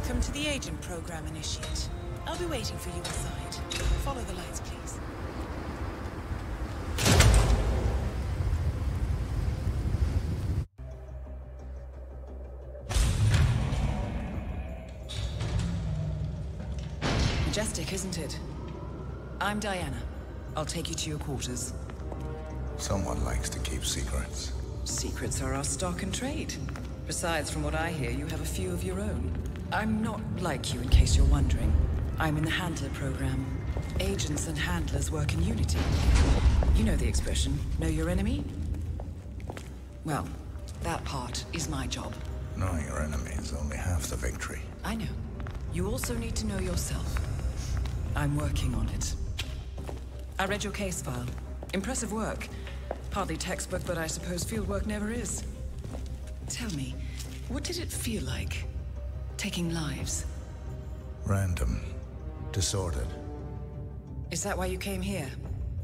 Welcome to the Agent Program, Initiate. I'll be waiting for you inside. Follow the lights, please. Majestic, isn't it? I'm Diana. I'll take you to your quarters. Someone likes to keep secrets. Secrets are our stock and trade. Besides, from what I hear, you have a few of your own. I'm not like you, in case you're wondering. I'm in the Handler program. Agents and handlers work in unity. You know the expression, know your enemy? Well, that part is my job. Knowing your enemy is only half the victory. I know. You also need to know yourself. I'm working on it. I read your case file. Impressive work. Hardly textbook, but I suppose fieldwork never is. Tell me, what did it feel like? Taking lives? Random. Disordered. Is that why you came here?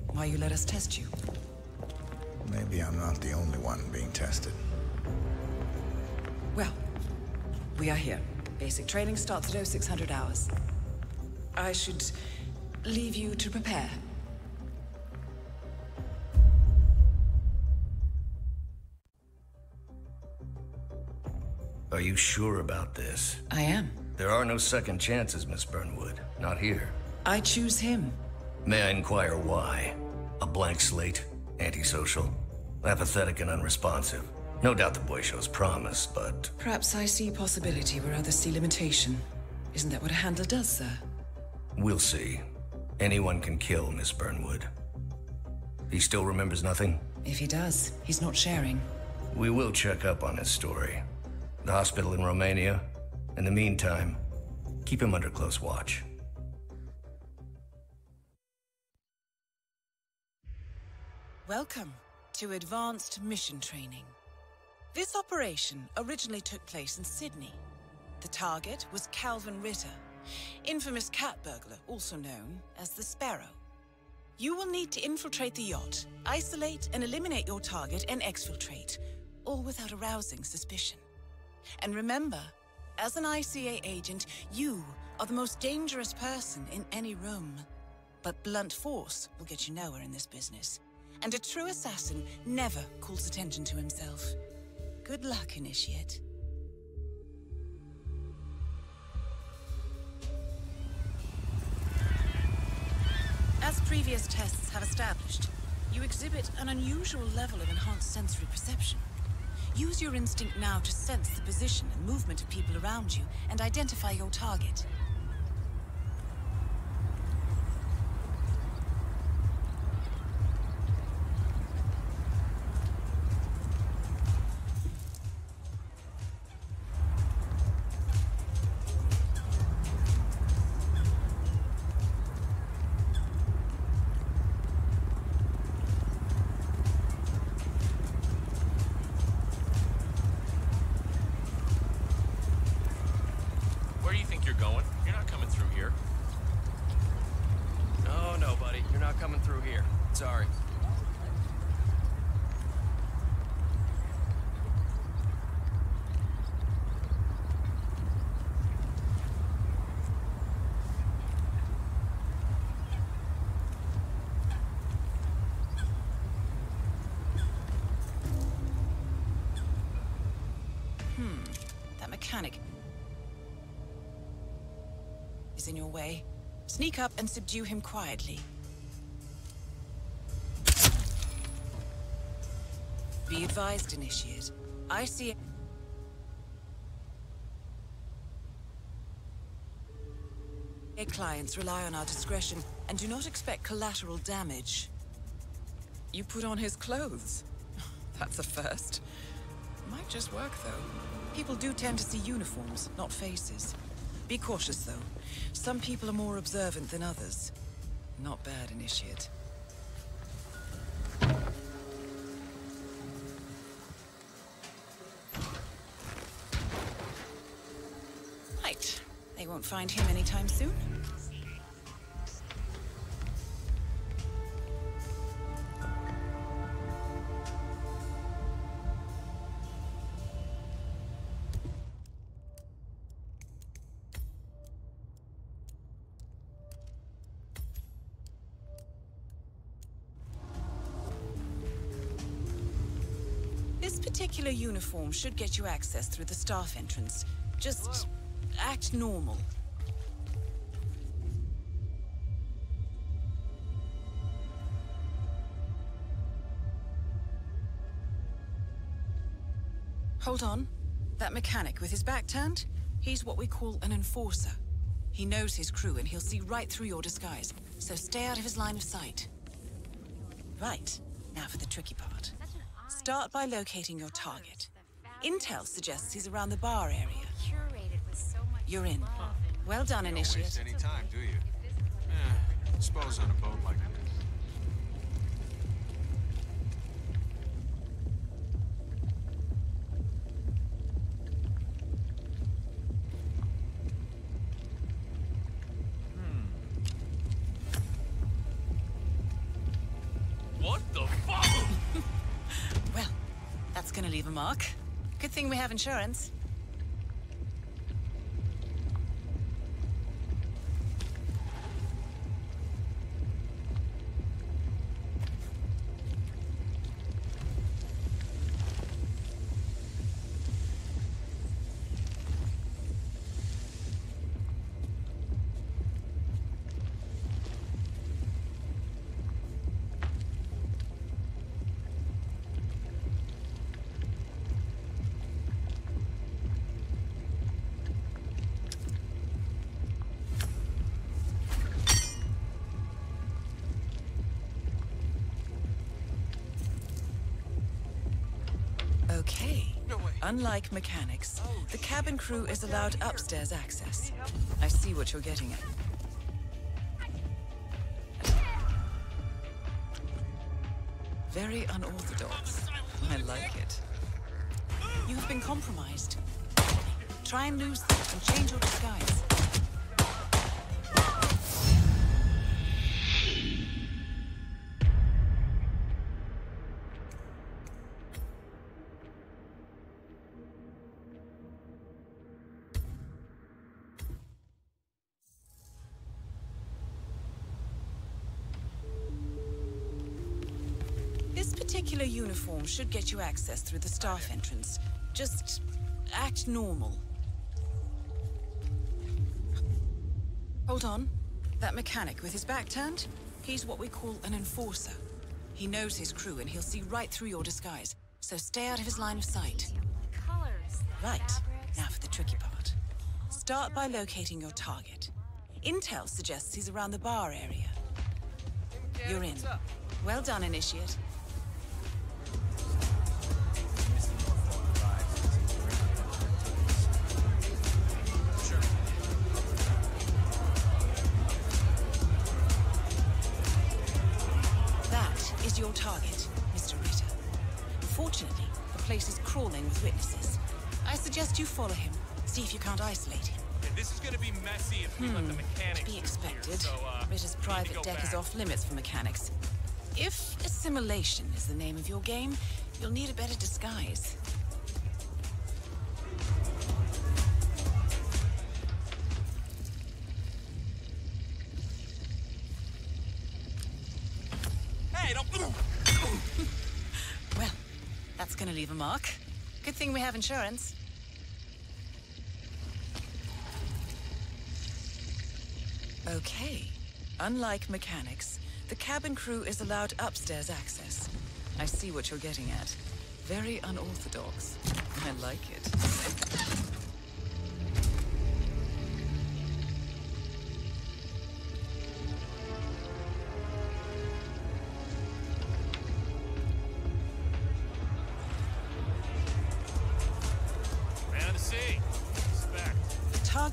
Why you let us test you? Maybe I'm not the only one being tested. Well, we are here. Basic training starts at 0600 hours. I should leave you to prepare. You sure about this? I am. There are no second chances, Miss Burnwood. Not here. I choose him. May I inquire why? A blank slate? Antisocial? Apathetic and unresponsive? No doubt the boy shows promise, but... Perhaps I see possibility where others see limitation. Isn't that what a handler does, sir? We'll see. Anyone can kill Miss Burnwood. He still remembers nothing? If he does, he's not sharing. We will check up on his story. The hospital in Romania. In the meantime, keep him under close watch. Welcome to Advanced Mission Training. This operation originally took place in Sydney. The target was Calvin Ritter, infamous cat burglar, also known as the Sparrow. You will need to infiltrate the yacht, isolate and eliminate your target, and exfiltrate, all without arousing suspicion. And remember, as an ICA agent, you are the most dangerous person in any room. But blunt force will get you nowhere in this business. And a true assassin never calls attention to himself. Good luck, Initiate. As previous tests have established, you exhibit an unusual level of enhanced sensory perception. Use your instinct now to sense the position and movement of people around you and identify your target. Mechanic is in your way. Sneak up and subdue him quietly. Be advised, Initiate. I see... Our Clients rely on our discretion and do not expect collateral damage. You put on his clothes. That's a first. Might just work, though. People do tend to see uniforms, not faces. Be cautious, though. Some people are more observant than others. Not bad, Initiate. Right. They won't find him anytime soon. Should get you access through the staff entrance. Just act normal. Hold on. That mechanic with his back turned? He's what we call an enforcer. He knows his crew and he'll see right through your disguise, so stay out of his line of sight. Right, now for the tricky part. Start by locating your target. Intel suggests he's around the bar area. You're in. Well done, You don't waste any time, do you? Eh, suppose on a boat like this. Have insurance. Unlike mechanics, the cabin crew is allowed upstairs access. I see what you're getting at. Very unorthodox. I like it. You've been compromised. Try and lose them and change your disguise. Should get you access through the staff entrance. Just act normal. Hold on. That mechanic with his back turned? He's what we call an enforcer. He knows his crew and he'll see right through your disguise. So stay out of his line of sight. Right. Now for the tricky part. Start by locating your target. Intel suggests he's around the bar area. You're in. Well done, Initiate. Place is crawling with witnesses. I suggest you follow him. See if you can't isolate him. This is gonna be messy if we let the mechanics To be expected. Here, so, uh, Ritter's we need to private deck is off limits for mechanics. If assimilation is the name of your game, you'll need a better disguise. Leave a mark. Good thing we have insurance. Okay. Unlike mechanics, the cabin crew is allowed upstairs access. I see what you're getting at. Very unorthodox. I like it.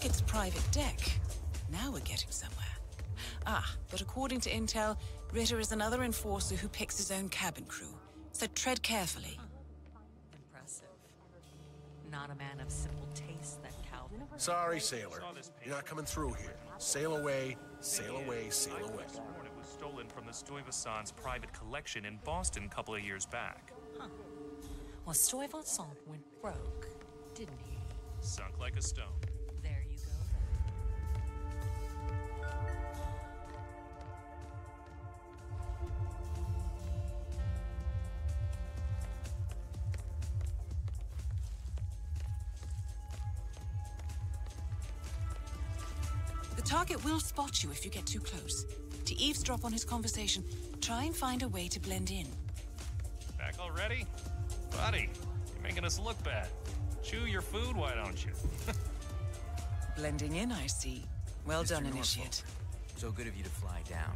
The target's private deck. Now we're getting somewhere. Ah, but according to Intel, Ritter is another enforcer who picks his own cabin crew. So tread carefully. Impressive. Not a man of simple taste, that Calvin. Sorry, sailor. You're not coming through here. Sail away, sail away, sail away. It was stolen from the Stuyvesant's private collection in Boston a couple of years back. Huh. Well, Stuyvesant went broke, didn't he? Sunk like a stone. Target will spot you if you get too close. To eavesdrop on his conversation, try and find a way to blend in. Back already? Buddy, you're making us look bad. Chew your food, why don't you? Blending in, I see. Well Mr. done, Norfolk, Initiate. So good of you to fly down.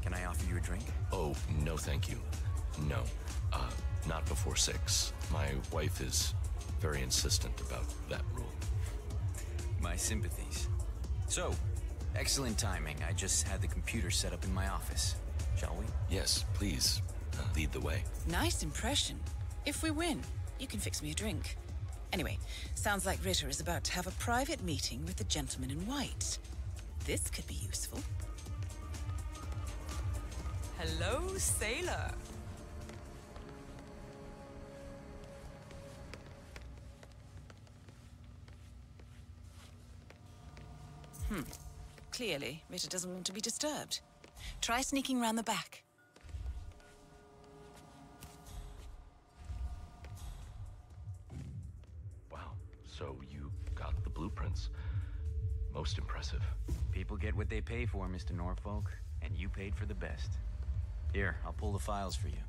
Can I offer you a drink? Oh, no, thank you. No. Uh, not before six. My wife is very insistent about that rule. My sympathies. So, excellent timing. I just had the computer set up in my office. Shall we? Yes, please. Uh, lead the way. Nice impression. If we win, you can fix me a drink. Anyway, sounds like Ritter is about to have a private meeting with the gentleman in white. This could be useful. Hello, sailor. Hmm. Clearly, Ritter doesn't want to be disturbed. Try sneaking round the back. Wow. So you got the blueprints. Most impressive. People get what they pay for, Mr. Norfolk, and you paid for the best. Here, I'll pull the files for you.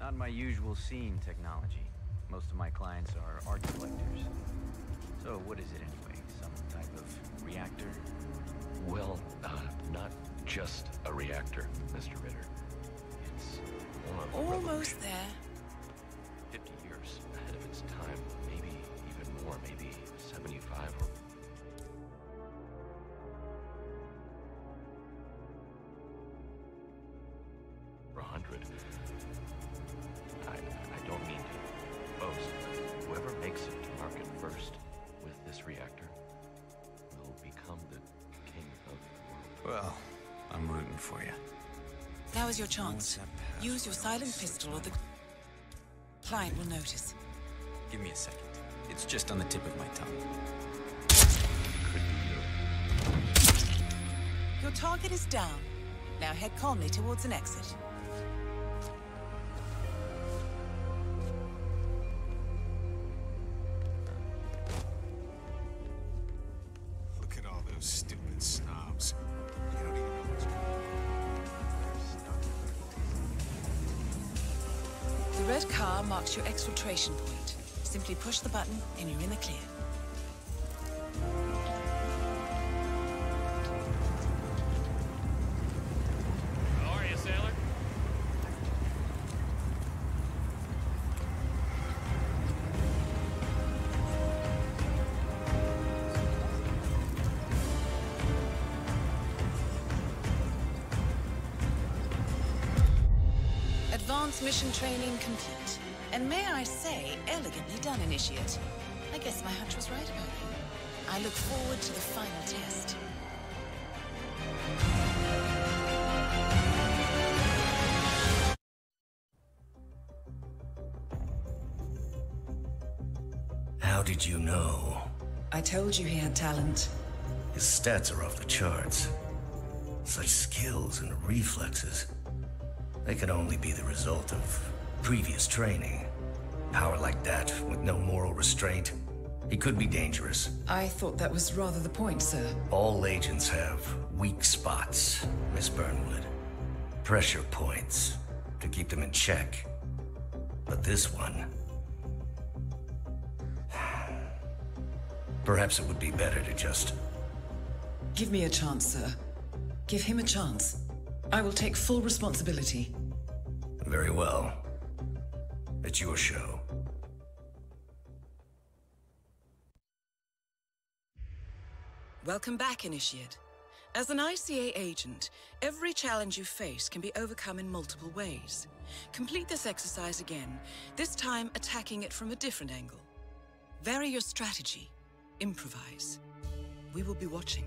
Not my usual scene technology. Most of my clients are art collectors. So what is it anyway? Some type of reactor? Well, uh, not just a reactor, Mr. Ritter. It's one of Almost revolution. there. 50 years ahead of its time, maybe even more, maybe 75 or or is your chance. Use your silent pistol or the client will notice. Give me a second. It's just on the tip of my tongue. Your target is down. Now head calmly towards an exit. Button and you're in the clear. How are you, sailor? Advanced mission training complete. And may I say, elegantly done, Initiate. I guess my hunch was right about you. I look forward to the final test. How did you know? I told you he had talent. His stats are off the charts. Such skills and reflexes. They can only be the result of previous training. Power like that, with no moral restraint, he could be dangerous. I thought that was rather the point, sir. All agents have weak spots, Miss Burnwood. Pressure points to keep them in check. But this one. Perhaps it would be better to just. Give me a chance, sir. Give him a chance. I will take full responsibility. Very well. It's your show. Welcome back, Initiate. As an ICA agent, every challenge you face can be overcome in multiple ways. Complete this exercise again, this time attacking it from a different angle. Vary your strategy. Improvise. We will be watching.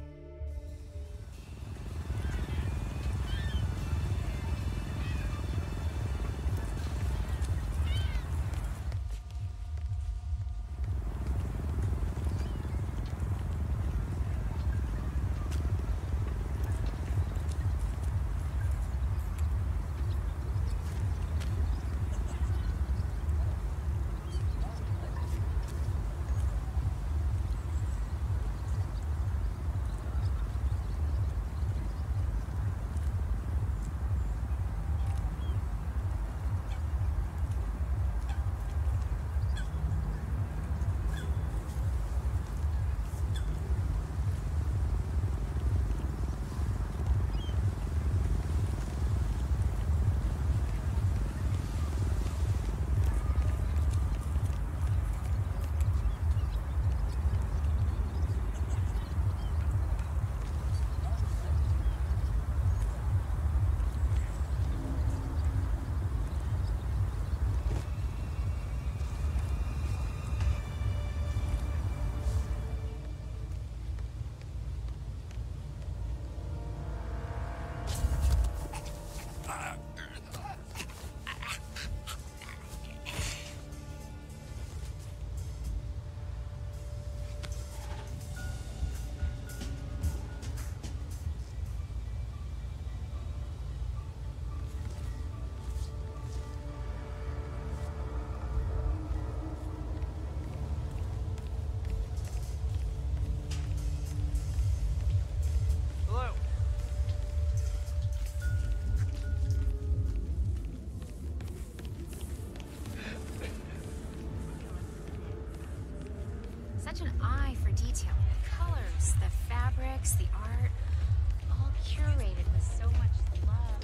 An eye for detail. The colors, the fabrics, the art, all curated with so much love.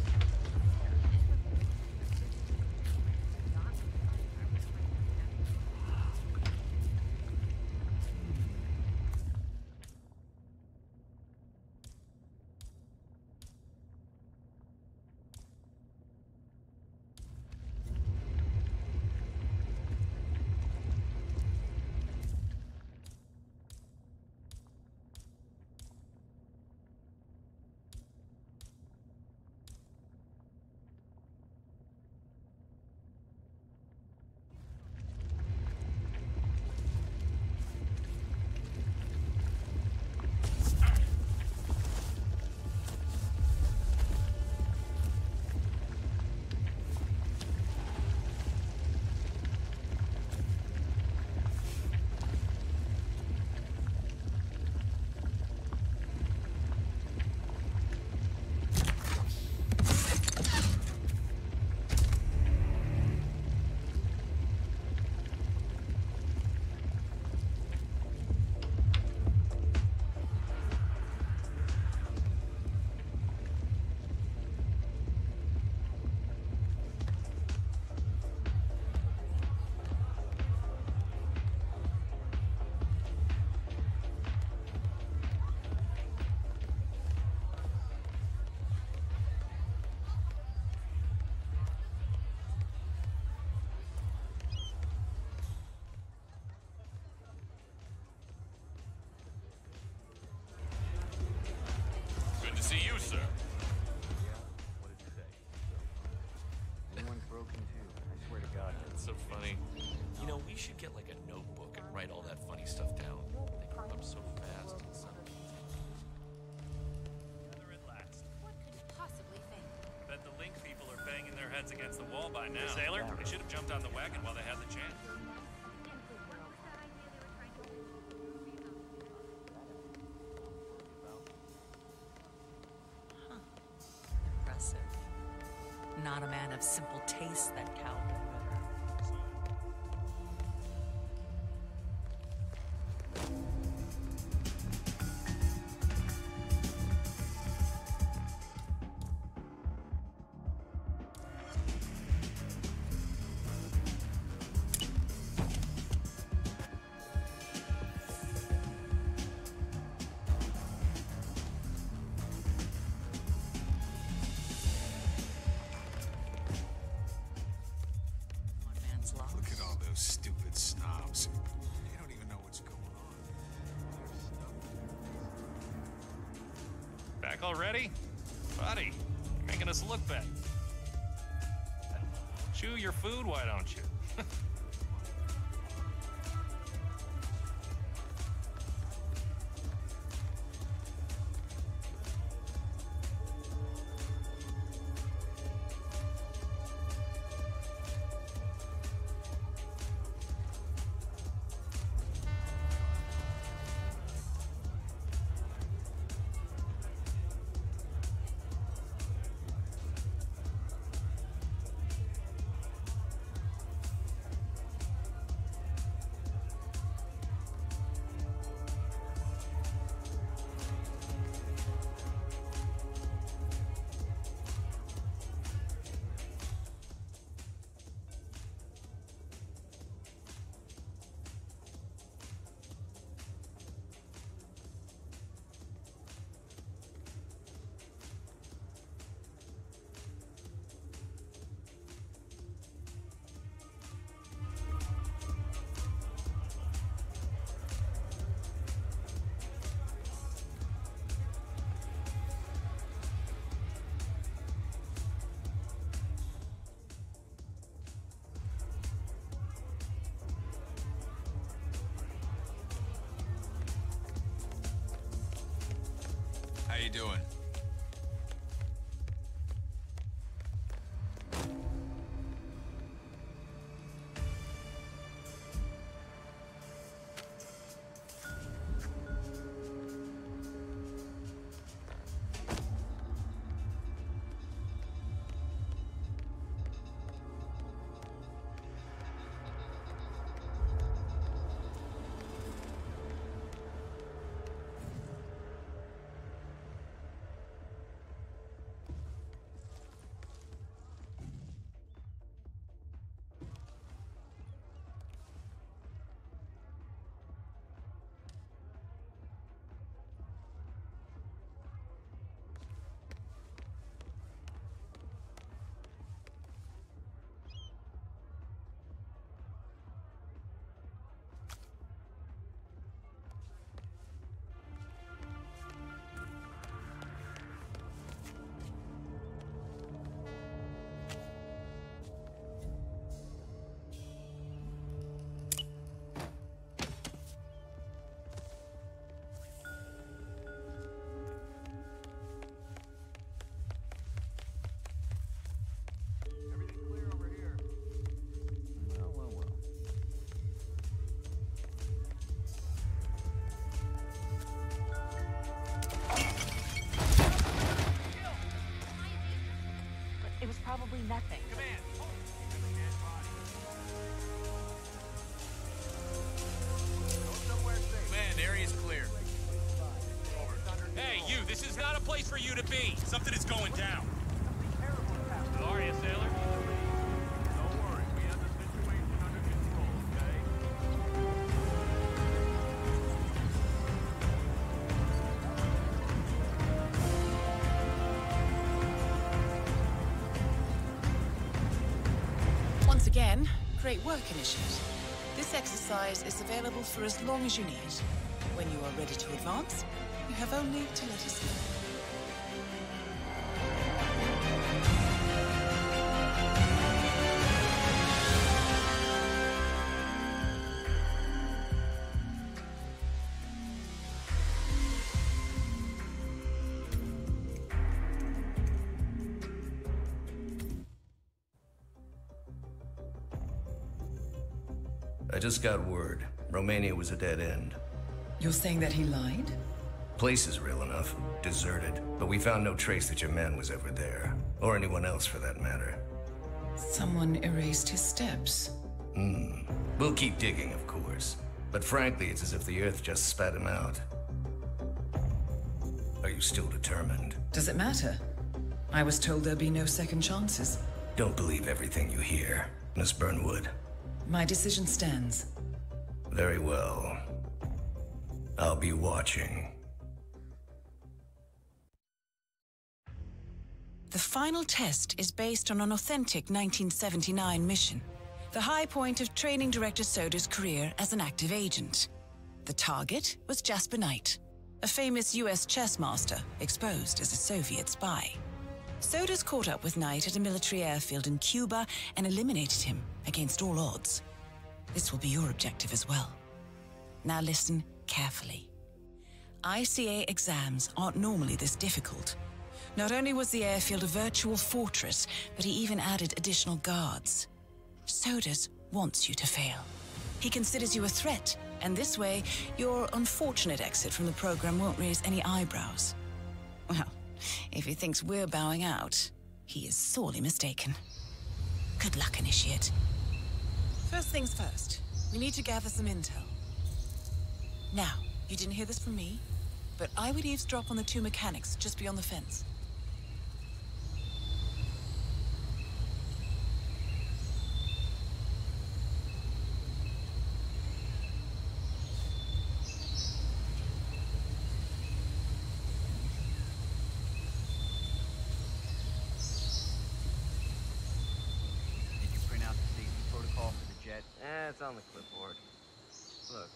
Heads against the wall by now. Sailor, they should have jumped on the wagon while they had the chance. Impressive. Not a man of simple taste, that Calvin stupid snobs. They don't even know what's going on. Back already? Buddy, you're making us look bad. Chew your food, why don't you? doing? Probably nothing. Command. Man, area's clear. Hey, you, this is not a place for you to be. Something is going down. How are you, sailor? Great work, Initiate. This exercise is available for as long as you need. When you are ready to advance, you have only to let us know. Just got word. Romania was a dead end. You're saying that he lied? Place is real enough. Deserted. But we found no trace that your man was ever there. Or anyone else for that matter. Someone erased his steps. Hmm. We'll keep digging, of course. But frankly, it's as if the Earth just spat him out. Are you still determined? Does it matter? I was told there'd be no second chances. Don't believe everything you hear, Miss Burnwood. My decision stands. Very well. I'll be watching. The final test is based on an authentic 1979 mission. The high point of training director Soders' career as an active agent. The target was Jasper Knight, a famous US chess master exposed as a Soviet spy. Soders caught up with Knight at a military airfield in Cuba and eliminated him against all odds. This will be your objective as well. Now listen carefully. ICA exams aren't normally this difficult. Not only was the airfield a virtual fortress, but he even added additional guards. Soders wants you to fail. He considers you a threat, and this way, your unfortunate exit from the program won't raise any eyebrows. Well, if he thinks we're bowing out, he is sorely mistaken. Good luck, Initiate. First things first, we need to gather some intel. Now, you didn't hear this from me, but I would eavesdrop on the two mechanics just beyond the fence. Did you print out the safety protocol for the jet? Eh, it's on the clipboard. Look,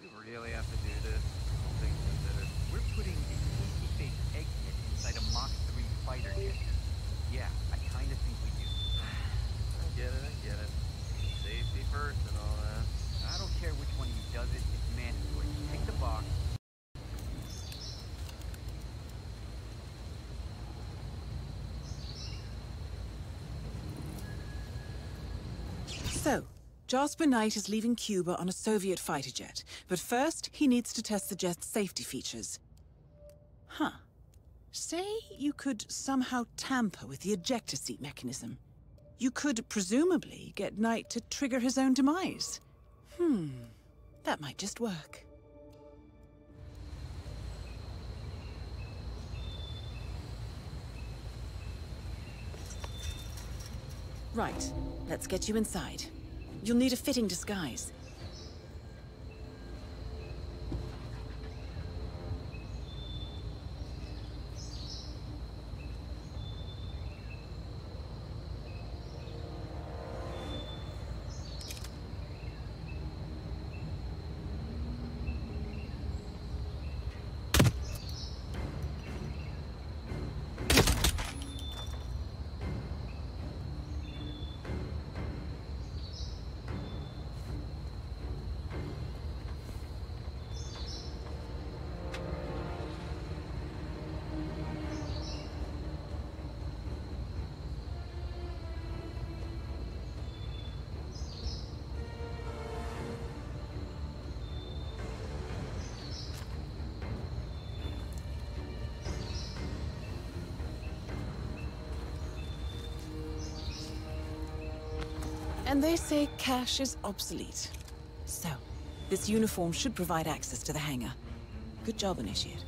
we really have to do this. All things considered. We're putting a safety-based egghead inside a Mach 3 fighter jet. Yeah, I kind of think we do. I get it, I get it. Safety first and all that. I don't care which one of you does it. It's mandatory. Pick the box. So, Jasper Knight is leaving Cuba on a Soviet fighter jet, but first he needs to test the jet's safety features. Huh. Say you could somehow tamper with the ejector seat mechanism. You could presumably get Knight to trigger his own demise. Hmm. That might just work. Right. Let's get you inside. You'll need a fitting disguise. And they say cash is obsolete. So, this uniform should provide access to the hangar. Good job, Initiate.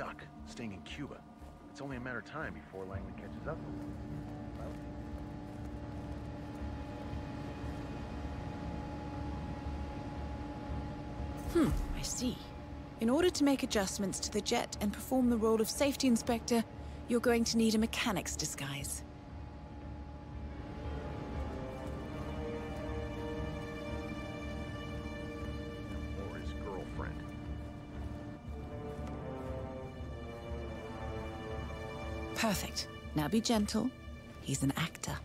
Duck, staying in Cuba. It's only a matter of time before Langley catches up. with Well, Hmm, I see. In order to make adjustments to the jet and perform the role of safety inspector, you're going to need a mechanic's disguise. Perfect. Now be gentle. He's an actor.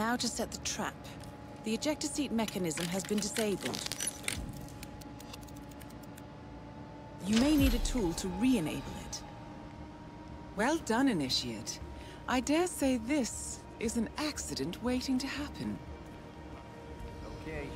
Now to set the trap. The ejector seat mechanism has been disabled. You may need a tool to re-enable it. Well done, Initiate. I dare say this is an accident waiting to happen. Okay,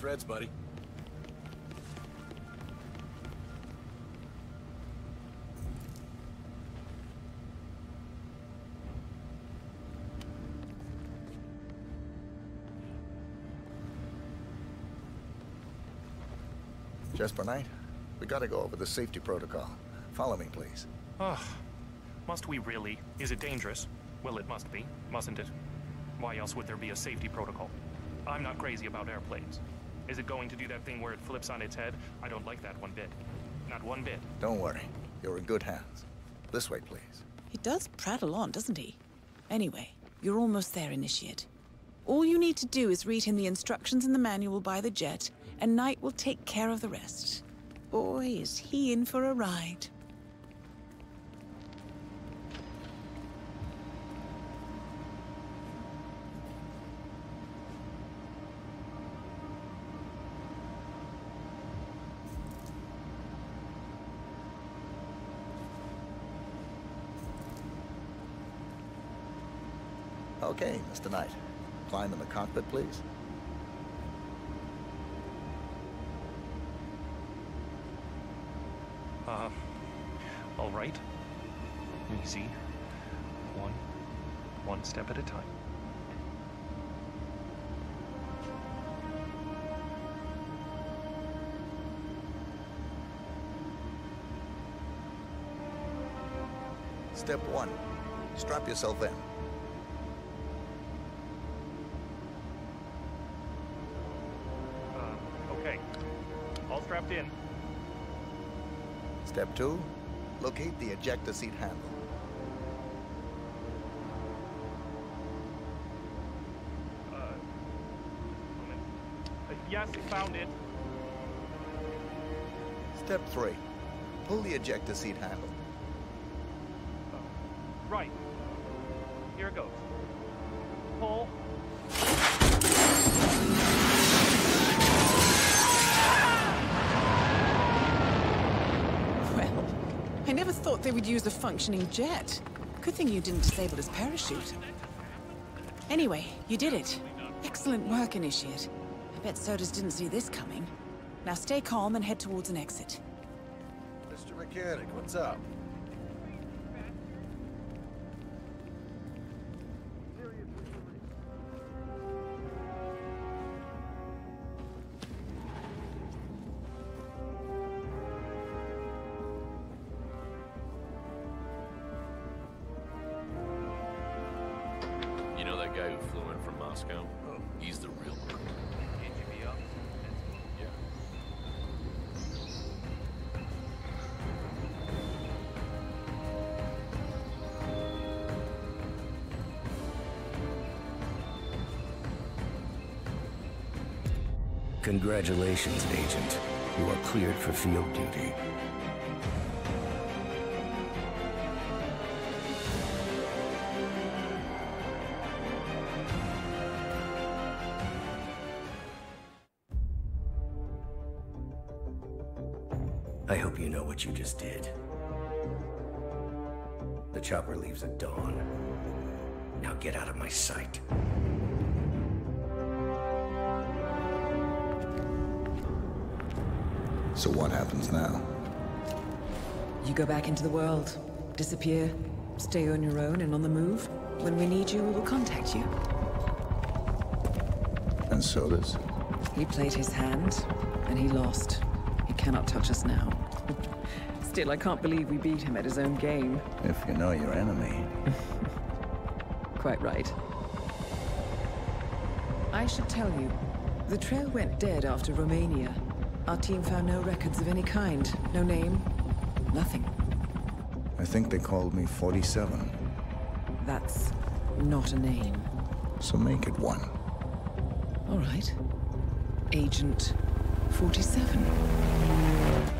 threads, buddy. Jasper Knight, we gotta go over the safety protocol. Follow me, please. Ugh. Must we really? Is it dangerous? Well, it must be, mustn't it? Why else would there be a safety protocol? I'm not crazy about airplanes. Is it going to do that thing where it flips on its head? I don't like that one bit. Not one bit. Don't worry. You're in good hands. This way, please. He does prattle on, doesn't he? Anyway, you're almost there, Initiate. All you need to do is read him the instructions in the manual by the jet, and Knight will take care of the rest. Boy, is he in for a ride. Okay, Mr. Knight. Climb in the cockpit, please. Uh, all right. Easy. One, one step at a time. Step one. Strap yourself in. locked in. Step two, locate the ejector seat handle. Uh, yes, found it. Step three, pull the ejector seat handle. Uh, right. They would use a functioning jet. Good thing you didn't disable his parachute. Anyway, you did it. Excellent work, Initiate. I bet Soders didn't see this coming. Now stay calm and head towards an exit. Mr. Mechanic, what's up? Guy who flew in from Moscow? He's the real one. KGB officer? Yeah. Congratulations, Agent. You are cleared for field duty. Just did. The chopper leaves at dawn. Now get out of my sight. So what happens now? You go back into the world, disappear, stay on your own and on the move. When we need you, we will contact you. And Soders? He played his hand, and he lost. He cannot touch us now. Still, I can't believe we beat him at his own game. If you know your enemy. Quite right. I should tell you, the trail went dead after Romania. Our team found no records of any kind. No name. Nothing. I think they called me 47. That's not a name. So make it one. All right. Agent 47.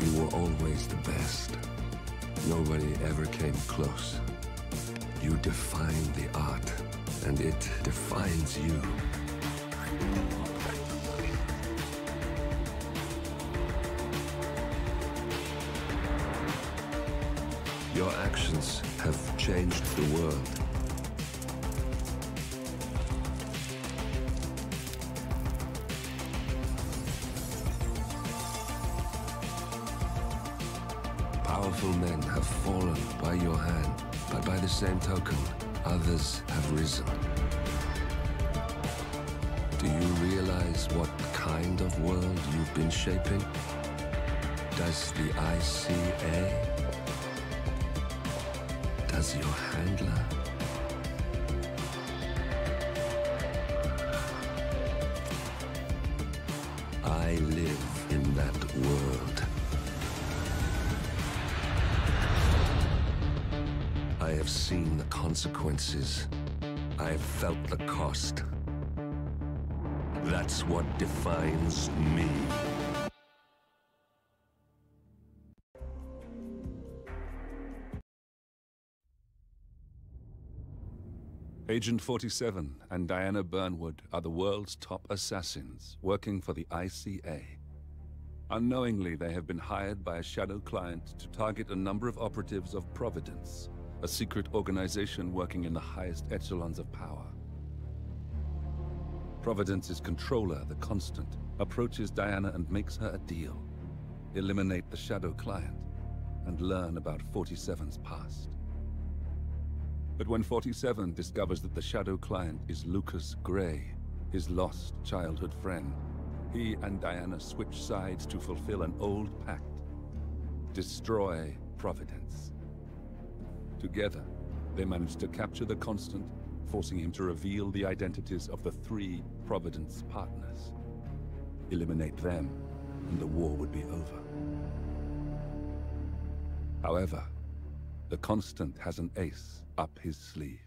You were always the best. Nobody ever came close. You define the art, and it defines you. Your actions have changed the world. Been shaping? Does the ICA? Does your handler? I live in that world. I have seen the consequences. I have felt the cost. That's what defines me. Agent 47 and Diana Burnwood are the world's top assassins working for the ICA. Unknowingly, they have been hired by a shadow client to target a number of operatives of Providence, a secret organization working in the highest echelons of power. Providence's controller, the Constant, approaches Diana and makes her a deal. Eliminate the Shadow Client, and learn about 47's past. But when 47 discovers that the Shadow Client is Lucas Gray, his lost childhood friend, he and Diana switch sides to fulfill an old pact. Destroy Providence. Together, they manage to capture the Constant, forcing him to reveal the identities of the three Providence partners. Eliminate them, and the war would be over. However, the Constant has an ace up his sleeve.